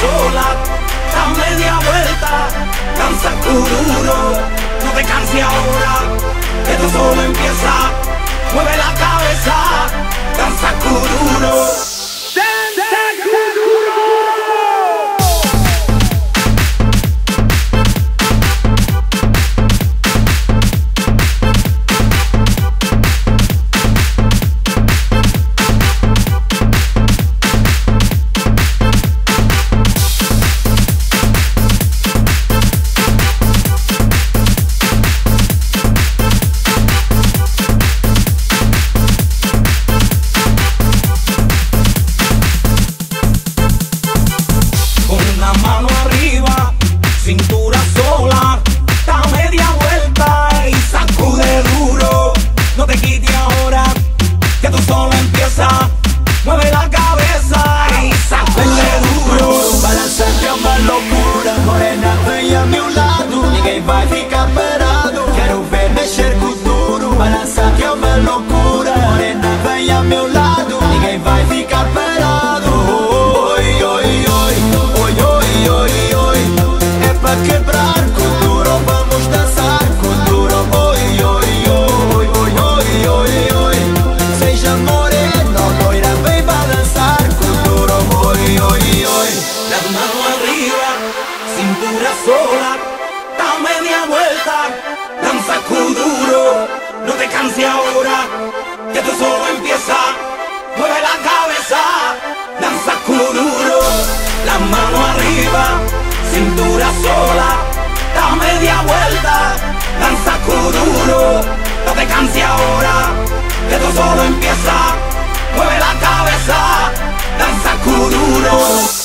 sola, da media vuelta, danza cururo, no te canses ahora, esto solo empieza, mueve la cabeza, danza cururo. Duro. sola, da media vuelta, danza duro, no te canses ahora, que esto solo empieza, mueve la cabeza, danza duro, la mano arriba, cintura sola, da media vuelta, danza duro, no te canses ahora, que esto solo empieza, mueve la cabeza, danza duro.